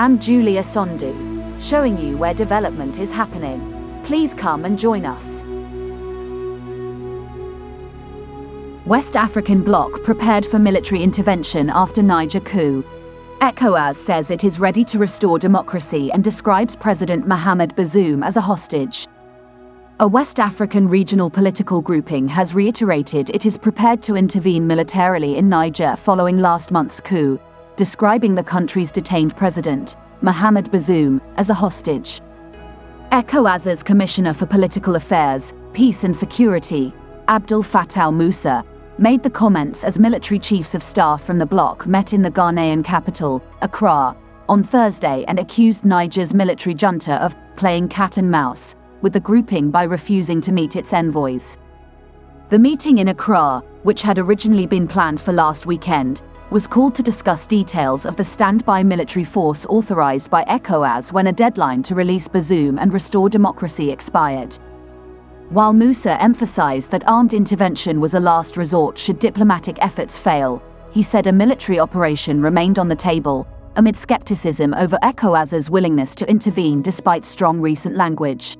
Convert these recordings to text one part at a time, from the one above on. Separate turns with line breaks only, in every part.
I'm Julia Sondu, showing you where development is happening. Please come and join us. West African bloc prepared for military intervention after Niger coup. ECOWAS says it is ready to restore democracy and describes President Mohamed Bazoum as a hostage. A West African regional political grouping has reiterated it is prepared to intervene militarily in Niger following last month's coup, describing the country's detained president, Mohamed Bazoum, as a hostage. ECOWAS's Commissioner for Political Affairs, Peace and Security, Abdel Fatau Musah, made the comments as military chiefs of staff from the bloc met in the Ghanaian capital, Accra, on Thursday and accused Niger's military junta of playing cat and mouse with the grouping by refusing to meet its envoys. The meeting in Accra, which had originally been planned for last weekend, was called to discuss details of the standby military force authorized by ECOWAS when a deadline to release Bazoum and restore democracy expired. While Musah emphasized that armed intervention was a last resort should diplomatic efforts fail, he said a military operation remained on the table, amid skepticism over ECOWAS's willingness to intervene despite strong recent language.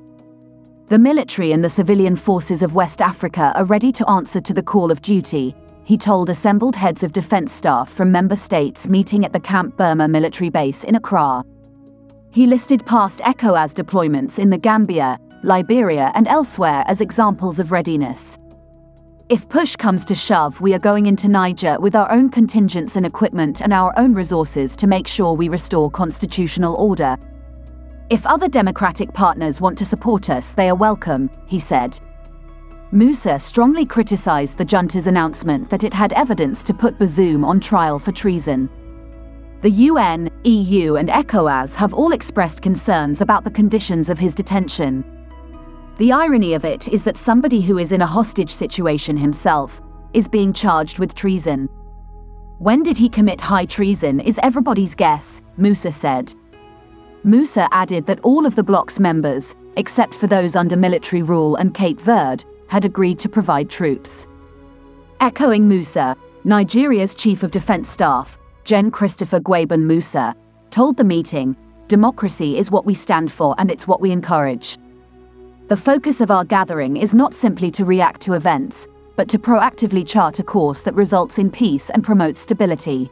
The military and the civilian forces of West Africa are ready to answer to the call of duty, he told assembled heads of defense staff from member states meeting at the Camp Burma military base in Accra. He listed past ECOWAS deployments in the Gambia, Liberia, and elsewhere as examples of readiness. If push comes to shove, we are going into Niger with our own contingents and equipment and our own resources to make sure we restore constitutional order. If other democratic partners want to support us, they are welcome, he said. Musah strongly criticized the junta's announcement that it had evidence to put Bazoum on trial for treason. The UN, EU, and ECOWAS have all expressed concerns about the conditions of his detention. The irony of it is that somebody who is in a hostage situation himself is being charged with treason. When did he commit high treason is everybody's guess, Musah said. Musah added that all of the bloc's members, except for those under military rule and Cape Verde, had agreed to provide troops. Echoing Musah, Nigeria's Chief of Defense Staff, Gen Christopher Gwabin Musa, told the meeting, Democracy is what we stand for and it's what we encourage. The focus of our gathering is not simply to react to events, but to proactively chart a course that results in peace and promotes stability.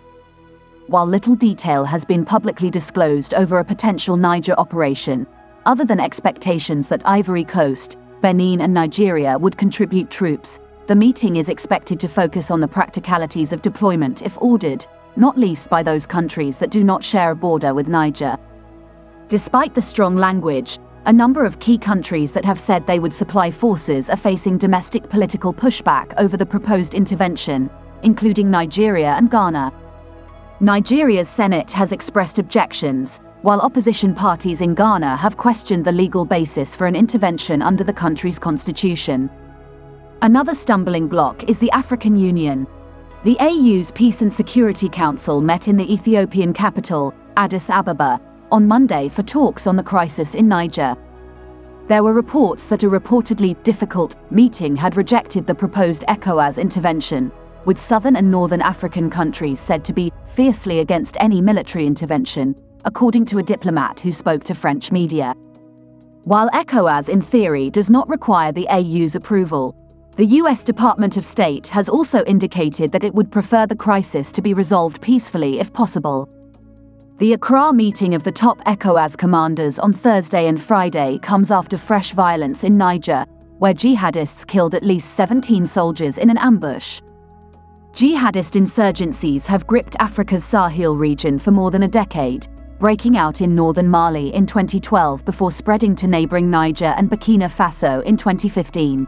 While little detail has been publicly disclosed over a potential Niger operation, other than expectations that Ivory Coast, Benin, and Nigeria would contribute troops, the meeting is expected to focus on the practicalities of deployment if ordered, not least by those countries that do not share a border with Niger. Despite the strong language, a number of key countries that have said they would supply forces are facing domestic political pushback over the proposed intervention, including Nigeria and Ghana. Nigeria's Senate has expressed objections, while opposition parties in Ghana have questioned the legal basis for an intervention under the country's constitution. Another stumbling block is the African Union. The AU's Peace and Security Council met in the Ethiopian capital, Addis Ababa, on Monday for talks on the crisis in Niger. There were reports that a reportedly difficult meeting had rejected the proposed ECOWAS intervention, with southern and northern African countries said to be fiercely against any military intervention, according to a diplomat who spoke to French media. While ECOWAS in theory does not require the AU's approval, the US Department of State has also indicated that it would prefer the crisis to be resolved peacefully if possible. The Accra meeting of the top ECOWAS commanders on Thursday and Friday comes after fresh violence in Niger, where jihadists killed at least 17 soldiers in an ambush. Jihadist insurgencies have gripped Africa's Sahel region for more than a decade, breaking out in northern Mali in 2012 before spreading to neighboring Niger and Burkina Faso in 2015.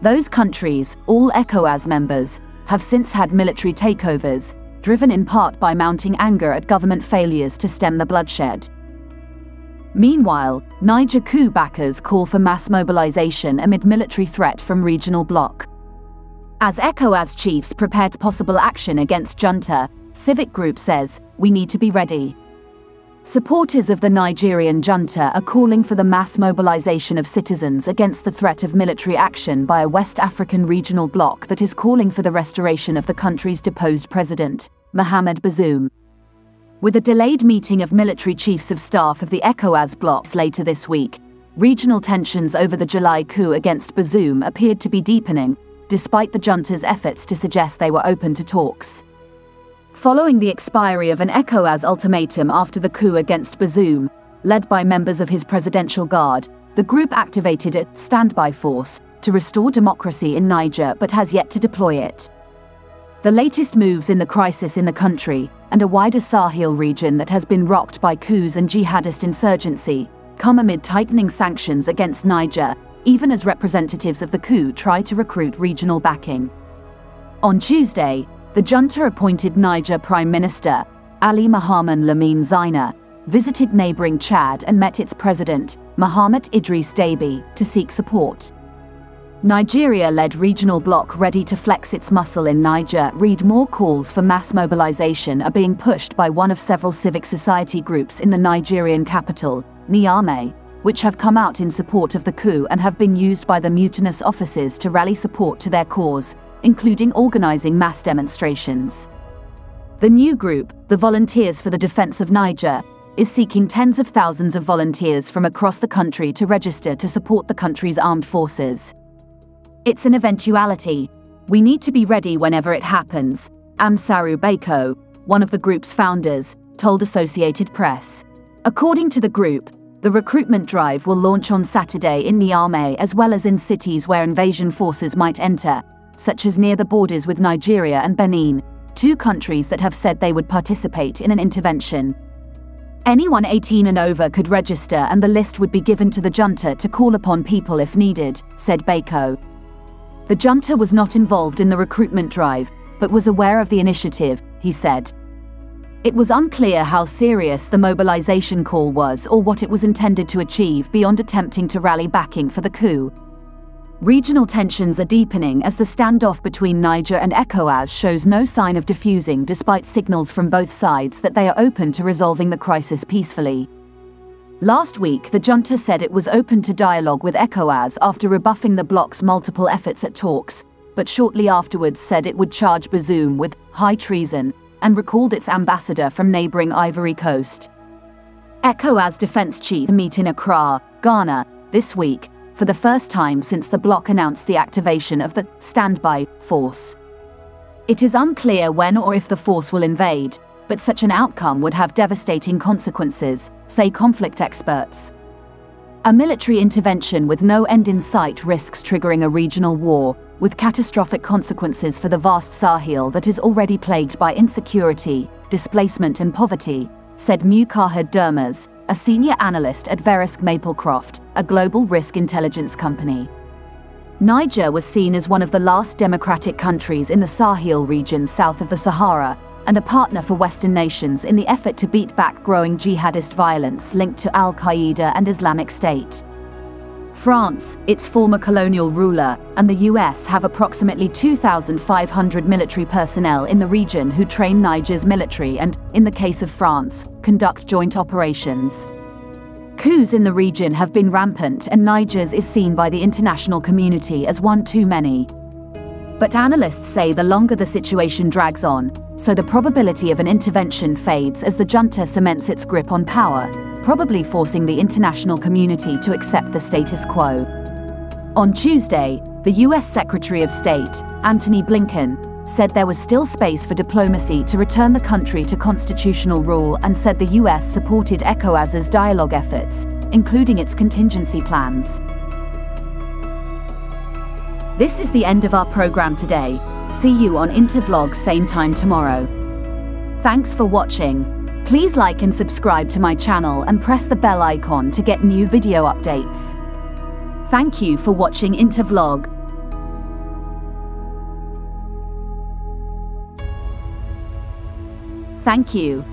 Those countries, all ECOWAS members, have since had military takeovers, driven in part by mounting anger at government failures to stem the bloodshed. Meanwhile, Niger coup backers call for mass mobilization amid military threat from regional bloc. As ECOWAS chiefs prepared possible action against junta, Civic Group says, we need to be ready. Supporters of the Nigerien junta are calling for the mass mobilization of citizens against the threat of military action by a West African regional bloc that is calling for the restoration of the country's deposed president, Mohamed Bazoum. With a delayed meeting of military chiefs of staff of the ECOWAS blocs later this week, regional tensions over the July coup against Bazoum appeared to be deepening, despite the junta's efforts to suggest they were open to talks. Following the expiry of an ECOWAS ultimatum after the coup against Bazoum, led by members of his presidential guard, the group activated a standby force to restore democracy in Niger but has yet to deploy it. The latest moves in the crisis in the country and a wider Sahel region that has been rocked by coups and jihadist insurgency come amid tightening sanctions against Niger, even as representatives of the coup try to recruit regional backing. On Tuesday, the junta appointed Niger Prime Minister Ali Mahaman Lamine Zeina visited neighboring Chad and met its president, Mahamat Idris Deby, to seek support. Nigeria-led regional bloc ready to flex its muscle in Niger read more calls for mass mobilization are being pushed by one of several civic society groups in the Nigerien capital, Niamey, which have come out in support of the coup and have been used by the mutinous officers to rally support to their cause, including organizing mass demonstrations. The new group, the Volunteers for the Defense of Niger, is seeking tens of thousands of volunteers from across the country to register to support the country's armed forces. It's an eventuality. We need to be ready whenever it happens, Amsarou Bako, one of the group's founders, told Associated Press. According to the group, the recruitment drive will launch on Saturday in Niamey as well as in cities where invasion forces might enter, such as near the borders with Nigeria and Benin, two countries that have said they would participate in an intervention. Anyone 18 and over could register and the list would be given to the junta to call upon people if needed, said Bako. The junta was not involved in the recruitment drive, but was aware of the initiative, he said. It was unclear how serious the mobilization call was or what it was intended to achieve beyond attempting to rally backing for the coup. Regional tensions are deepening as the standoff between Niger and ECOWAS shows no sign of diffusing despite signals from both sides that they are open to resolving the crisis peacefully. Last week, the junta said it was open to dialogue with ECOWAS after rebuffing the bloc's multiple efforts at talks, but shortly afterwards said it would charge Bazoum with high treason and recalled its ambassador from neighboring Ivory Coast. ECOWAS defense chief meet in Accra, Ghana, this week, for the first time since the bloc announced the activation of the standby force. It is unclear when or if the force will invade, but such an outcome would have devastating consequences, say conflict experts. A military intervention with no end in sight risks triggering a regional war, with catastrophic consequences for the vast Sahel that is already plagued by insecurity, displacement and poverty, said Mucahid Durmaz, a senior analyst at Verisk Maplecroft, a global risk intelligence company. Niger was seen as one of the last democratic countries in the Sahel region south of the Sahara, and a partner for Western nations in the effort to beat back growing jihadist violence linked to Al Qaeda and Islamic State. France, its former colonial ruler, and the US have approximately 2,500 military personnel in the region who train Niger's military and, in the case of France, conduct joint operations. Coups in the region have been rampant and Niger's is seen by the international community as one too many. But analysts say the longer the situation drags on, so the probability of an intervention fades as the junta cements its grip on power, probably forcing the international community to accept the status quo. On Tuesday, the US Secretary of State, Antony Blinken, said there was still space for diplomacy to return the country to constitutional rule and said the US supported ECOWAS's dialogue efforts, including its contingency plans. This is the end of our program today. See you on Intervlog same time tomorrow. Thanks for watching. Please like and subscribe to my channel and press the bell icon to get new video updates. Thank you for watching Intervlog. Thank you.